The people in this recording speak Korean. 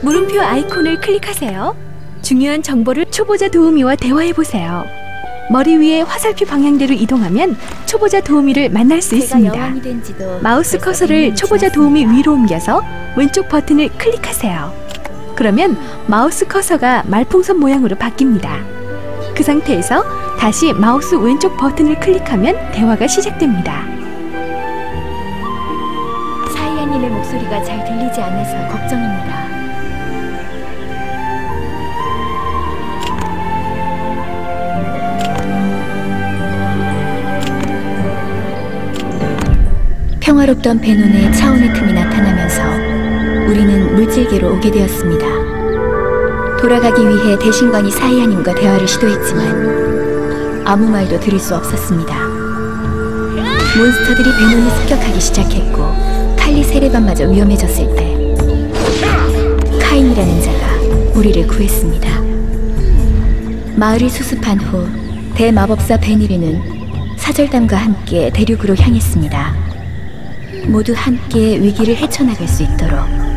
물음표 아이콘을 클릭하세요. 중요한 정보를 초보자 도우미와 대화해 보세요. 머리 위에 화살표 방향대로 이동하면 초보자 도우미를 만날 수 있습니다. 마우스 커서를 100년이 초보자. 도우미 위로 옮겨서 왼쪽 버튼을 클릭하세요. 그러면 마우스 커서가 말풍선 모양으로 바뀝니다. 그 상태에서 다시 마우스 왼쪽 버튼을 클릭하면 대화가 시작됩니다. 사이아님의 목소리가 잘 들리지 않아서 걱정입니다. 평화롭던 베논에 차원의 틈이 나타나면서 우리는 물질계로 오게 되었습니다. 돌아가기 위해 대신관이 사이아님과 대화를 시도했지만 아무 말도 들을 수 없었습니다. 몬스터들이 베논을 습격하기 시작했고 칼리 세례반마저 위험해졌을 때 카인이라는 자가 우리를 구했습니다. 마을을 수습한 후 대마법사 베니르는 사절단과 함께 대륙으로 향했습니다. 모두 함께 위기를 헤쳐나갈 수 있도록